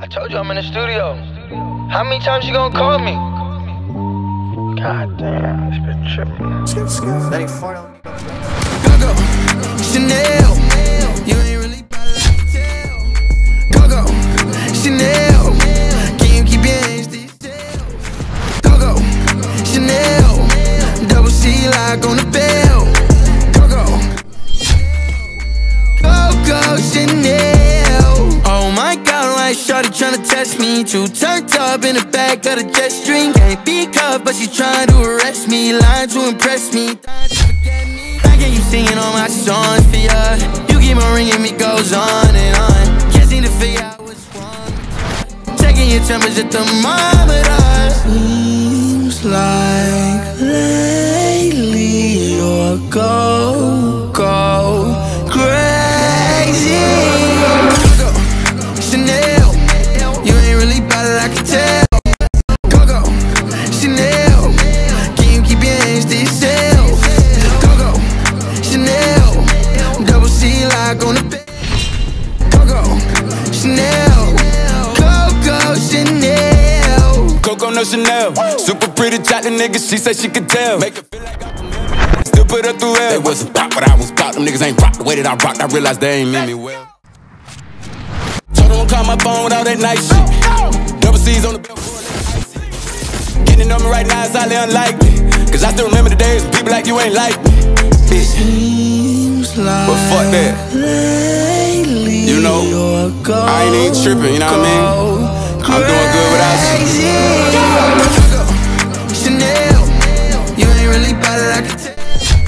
I told you I'm in the studio. How many times you gonna call me? God damn, it's been tripping. Coco, Chanel, you ain't really bad like you tell. Coco, Chanel, can you keep your hands to yourself? Coco, Chanel, double C lock on the bell. Coco, Coco, Chanel. God, tryna test me. Too turned up in the back of the jet stream. Can't be cuffed, but she trying to arrest me. Lying to impress me. Forget me. You singing all my songs for ya. You keep on ringing me, goes on and on. Can't seem to figure out what's wrong. Checking your temperature thermometer. C lock on the bed. Coco, Chanel, Coco, Chanel. Coco no Chanel. Super pretty chocolate nigga, she said she could tell. Make her feel like I'm Still put her through hell. They wasn't pop, but I was pop. Them niggas ain't rock the way that I rocked. I realized they ain't mean me well. Told them call my phone with all that nice shit. Double C's on the billboard. Getting on me right now is highly unlikely. Cause I still remember the days when people like you ain't like me. But fuck that. You know, I ain't even tripping, you know what I mean? I'm doing good without you. Chanel, you ain't really bad, I can.